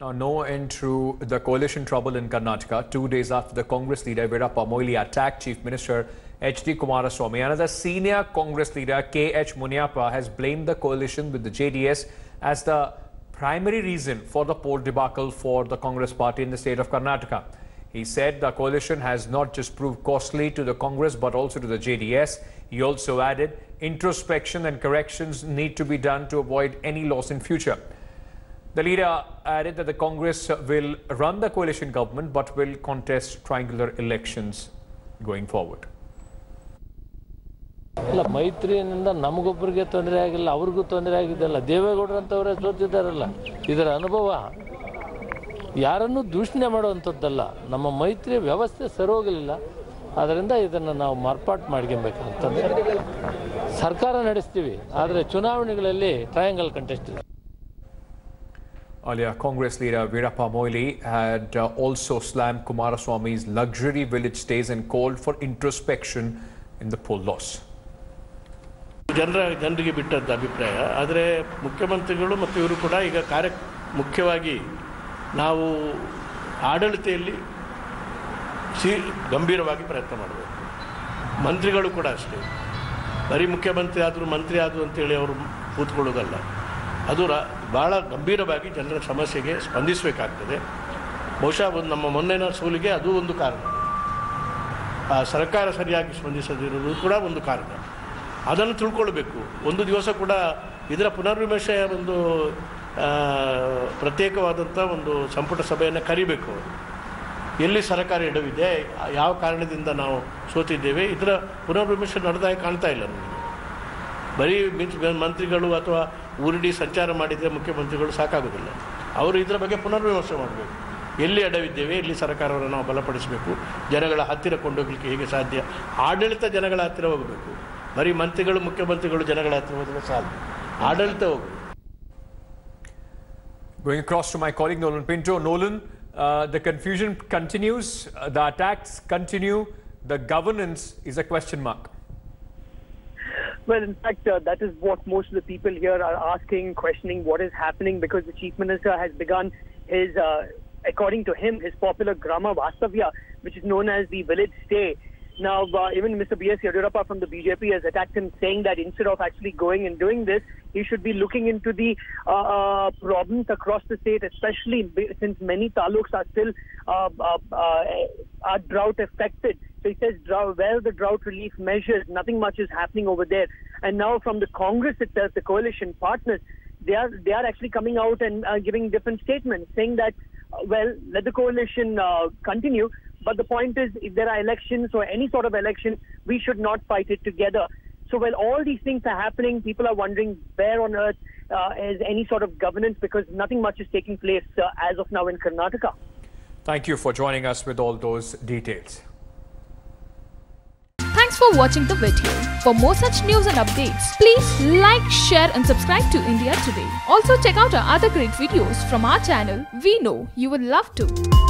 Now, no end to the coalition trouble in Karnataka. Two days after the Congress leader Veerappa Moily attacked Chief Minister H.D. Kumaraswamy, another senior Congress leader K.H. Munyappa has blamed the coalition with the JDS as the primary reason for the poll debacle for the Congress party in the state of Karnataka. He said the coalition has not just proved costly to the Congress but also to the JDS. He also added introspection and corrections need to be done to avoid any loss in future. The leader added that the Congress will run the coalition government, but will contest triangular elections going forward. ಇಲ್ಲ ಮೈತ್ರಿಯಿಂದ ನಮಗೊಬ್ಬರಿಗೆ ತೊಂದರೆ ಆಗಿಲ್ಲ, ಅವ್ರಿಗೂ ತೊಂದರೆ ಆಗಿದ್ದಲ್ಲ. ದೇವೇಗೌಡರಂಥವರೇ ಸೋತಿದ್ದಾರಲ್ಲ, ಇದರ ಅನುಭವ. ಯಾರನ್ನೂ ದೂಷಣೆ ಮಾಡುವಂಥದ್ದಲ್ಲ. ನಮ್ಮ ಮೈತ್ರಿ ವ್ಯವಸ್ಥೆ ಸರೋಗಲಿಲ್ಲ ಆದ್ದರಿಂದ ಇದನ್ನು ನಾವು ಮಾರ್ಪಾಟು ಮಾಡ್ಕೊಬೇಕಂತಂದರೆ ಸರ್ಕಾರ ನಡೆಸ್ತೀವಿ, ಆದರೆ ಚುನಾವಣೆಗಳಲ್ಲಿ ಟ್ರಯಾಂಗಲ್ ಕಂಟೆಸ್ಟ್ ಇದೆ. Earlier, Congress leader Veerappa Moili had uh, also slammed Kumaraswamy's luxury village stays and called for introspection in the poll loss. ಜನರ ಜನರಿಗೆ ಬಿಟ್ಟದ್ದು ಅಭಿಪ್ರಾಯ ಆದರೆ ಮುಖ್ಯಮಂತ್ರಿಗಳು ಮತ್ತು ಇವರು ಕೂಡ ಈಗ ಕಾರ್ಯ ಮುಖ್ಯವಾಗಿ ನಾವು ಆಡಳಿತೆಯಲ್ಲಿ ಸಿ ಗಂಭೀರವಾಗಿ ಪ್ರಯತ್ನ ಮಾಡಬೇಕು ಮಂತ್ರಿಗಳು ಕೂಡ ಅಷ್ಟೇ ಬರೀ ಮುಖ್ಯಮಂತ್ರಿ ಆದರೂ ಮಂತ್ರಿ ಆದರು ಅಂತೇಳಿ ಅವರು ಕೂತ್ಕೊಳ್ಳೋದಲ್ಲ ಅದು ರಾ ಭಾಳ ಗಂಭೀರವಾಗಿ ಜನರ ಸಮಸ್ಯೆಗೆ ಸ್ಪಂದಿಸಬೇಕಾಗ್ತದೆ. ಬಹುಶಃ ಒಂದು ನಮ್ಮ ಮೊನ್ನೆನ ಸೋಲಿಗೆ ಅದು ಒಂದು ಕಾರಣ. ಆ ಸರ್ಕಾರ ಸರಿಯಾಗಿ ಸ್ಪಂದಿಸದಿರುವುದು ಕೂಡ ಒಂದು ಕಾರಣ. ಅದನ್ನು ತಿಳ್ಕೊಳ್ಬೇಕು. ಒಂದು ದಿವಸ ಕೂಡ ಇದರ ಪುನರ್ವಿಮರ್ಶೆಯ ಒಂದು ಪ್ರತ್ಯೇಕವಾದಂಥ ಒಂದು ಸಂಪುಟ ಸಭೆಯನ್ನು ಕರಿಬೇಕು. ಎಲ್ಲಿ ಸರ್ಕಾರ ಎಡವಿದೆ, ಯಾವ ಕಾರಣದಿಂದ ನಾವು ಸೋತಿದ್ದೇವೆ, ಇದರ ಪುನರ್ವಿಮರ್ಶೆ ನಡೆದಾಗ ಕಾಣ್ತಾ ಇಲ್ಲ ನಮಗೆ. ಬರೀ ಮಂತ್ರಿಗಳು ಅಥವಾ ಊರಿಡಿ ಸಂಚಾರ ಮಾಡಿದರೆ ಮುಖ್ಯಮಂತ್ರಿಗಳು ಸಾಕಾಗೋದಿಲ್ಲ. ಅವರು ಇದರ ಬಗ್ಗೆ ಪುನರ್ವಿಮರ್ಶೆ ಮಾಡಬೇಕು. ಎಲ್ಲಿ ಅಡವಿದ್ದೇವೆ ಎಲ್ಲಿ ಸರ್ಕಾರವನ್ನು ನಾವು ಬಲಪಡಿಸಬೇಕು ಜನಗಳ ಹತ್ತಿರ ಕೊಂಡೋಗ್ಲಿಕ್ಕೆ ಹೇಗೆ ಸಾಧ್ಯ? ಆಡಳಿತ ಜನಗಳ ಹತ್ತಿರ ಹೋಗಬೇಕು. ಬರೀ ಮಂತ್ರಿಗಳು ಮುಖ್ಯಮಂತ್ರಿಗಳು ಜನಗಳ ಹತ್ತಿರ ಹೋದರೆ ಸಾಧ್ಯ ಆಡಳಿತ ಹೋಗಬೇಕು. Going across to my colleague Nolan Pinto. Nolan, uh, the confusion continues, uh, the attacks continue, the governance is a. Well, in fact, uh, that is what most of the people here are asking, questioning what is happening because the chief minister has begun his, uh, according to him, his popular Grama Vastavya, which is known as the village stay. Now, uh, even Mr. B.S. Yadurappa from the BJP has attacked him, saying that instead of actually going and doing this, he should be looking into the uh, uh, problems across the state, especially since many taluks are still uh, uh, uh, are drought affected. So he says where the drought relief measures, nothing much is happening over there. And now from the Congress itself, the coalition partners, they are they are actually coming out and uh, giving different statements, saying that uh, well, let the coalition uh, continue. But the point is, if there are elections or any sort of election, we should not fight it together. So while all these things are happening, people are wondering where on earth uh, is any sort of governance because nothing much is taking place as of now in Karnataka. Thank you for joining us with all those details. Thanks for watching the video. For more such news and updates, please like, share and subscribe to India Today. Also check out our other great videos from our channel. We know you would love to.